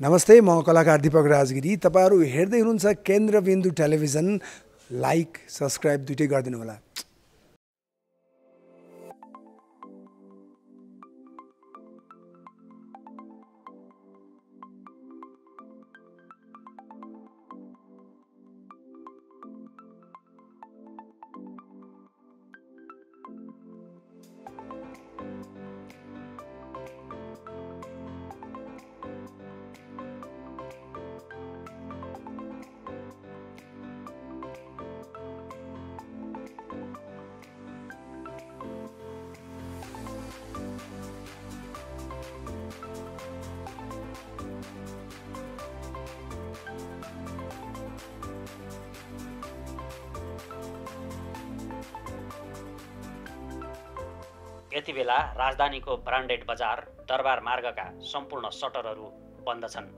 नमस्ते म कलाकार दिपक राजगिरी। तपाईँहरू हेर्दै हुनुहुन्छ केन्द्रबिन्दु टेलिभिजन। लाइक सब्सक्राइब दुइटै गरिदिनु होला यति बेला राजधानीको ब्रान्डेड बजार दरबार मार्गका सम्पूर्ण सटरहरू बन्द छन्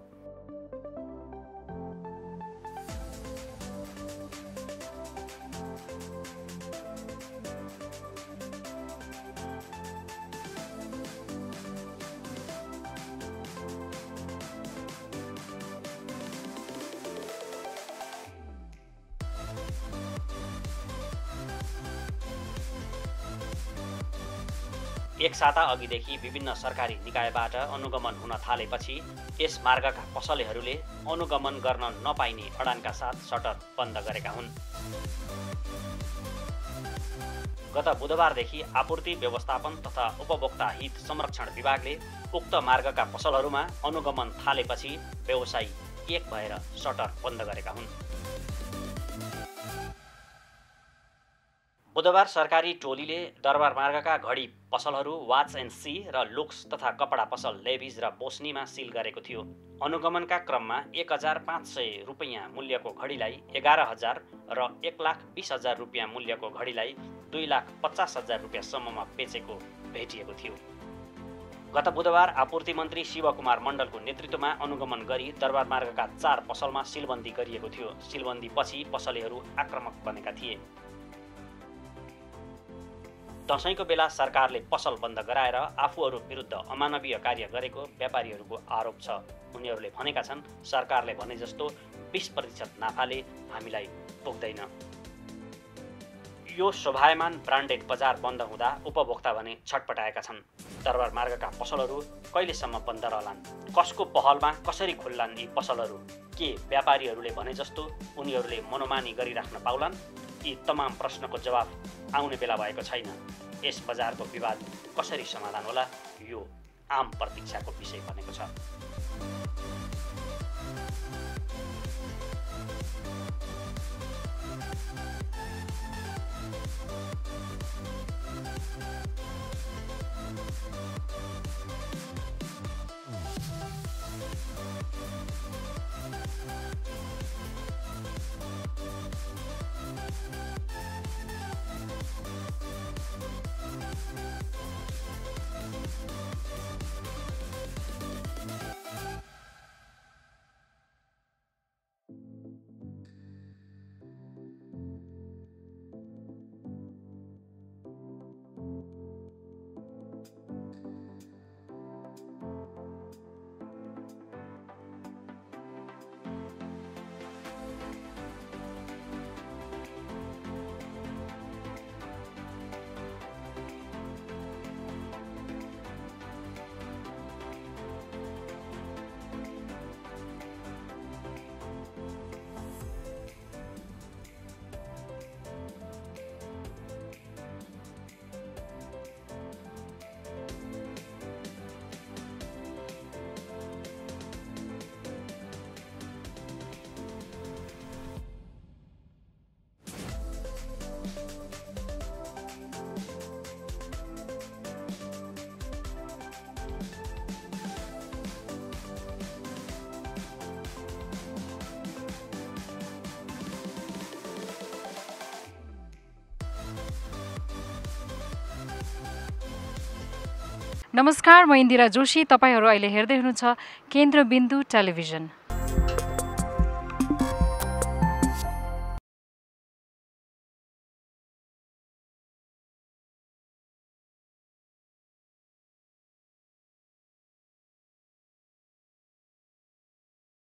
एक साता अघिदेखि विभिन्न सरकारी निकायबाट अनुगमन हुन थालेपछि यस मार्गका पसलेहरूले अनुगमन गर्न नपाइने अडानका साथ सटर बन्द गरेका हुन्। गत बुधबारदेखि आपूर्ति व्यवस्थापन तथा उपभोक्ता हित संरक्षण विभागले उक्त मार्गका पसलहरूमा अनुगमन थालेपछि व्यवसायी एक भएर सटर बन्द गरेका हुन्। बुधबार सरकारी टोलीले दरबार मार्गका घडी पसलहरू वाच एन्ड सी र लुक्स तथा कपडा पसल लेभिज र बोस्नीमा सिल गरेको थियो। अनुगमनका क्रममा एक हजार पाँच सय रुपियाँ मूल्यको घडीलाई एघार हजार र एक लाख बिस हजार रुपियाँ मूल्यको घडीलाई दुई लाख पचास हजार रुपियाँसम्ममा बेचेको भेटिएको थियो। गत बुधबार आपूर्ति मन्त्री शिवकुमार मण्डलको नेतृत्वमा अनुगमन गरी दरबार मार्गका चार पसलमा सिलबन्दी गरिएको थियो। सिलबन्दी पछि पसलेहरू आक्रामक बनेका थिए। दसैँको बेला सरकारले पसल बन्द गराएर आफूहरू विरुद्ध अमानवीय कार्य गरेको व्यापारीहरूको आरोप छ। उनीहरूले भनेका छन् सरकारले भने जस्तो बिस प्रतिशत नाफाले हामीलाई पुग्दैन यो शोभायमान ब्रान्डेड बजार बन्द हुँदा उपभोक्ता भने छटपटाएका छन्। दरबार मार्गका पसलहरू कहिलेसम्म बन्द रहलान्? कसको पहलमा कसरी खुल्लान् यी पसलहरू? के व्यापारीहरूले भने जस्तो उनीहरूले मनोमानी गरिराख्न पाउलान्? यी तमाम प्रश्नको जवाफ आउने बेला भएको छैन। यस बजारको विवाद कसरी समाधान होला यो आम प्रतीक्षाको विषय बनेको छ। नमस्कार म इन्दिरा जोशी। तपाईँहरू अहिले हेर्दै हुनुहुन्छ केन्द्रबिन्दु टेलिभिजन।